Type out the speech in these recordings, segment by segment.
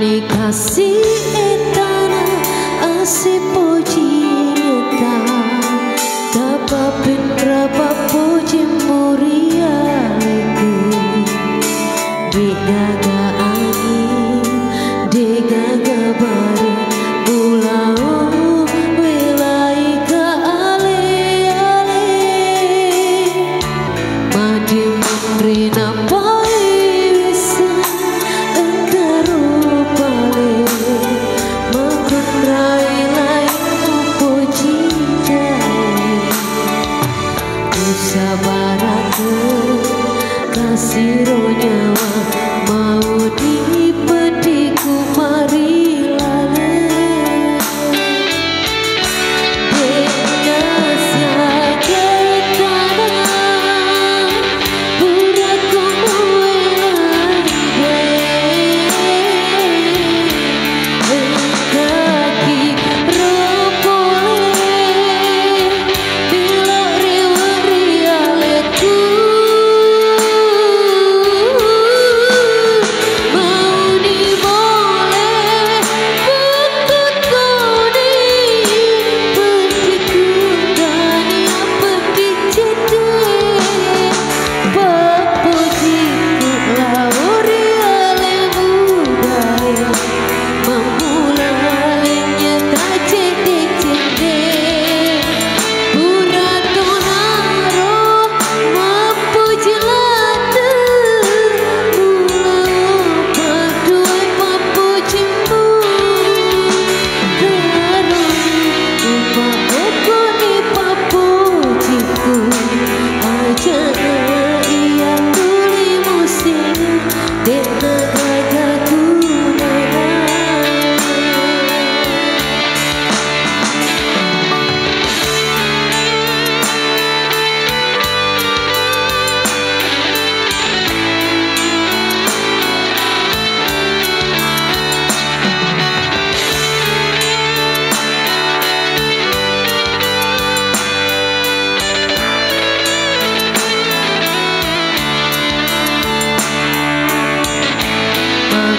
Nikasi etana asipojia harapku kasih roh nyawa mau di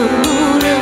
the moon.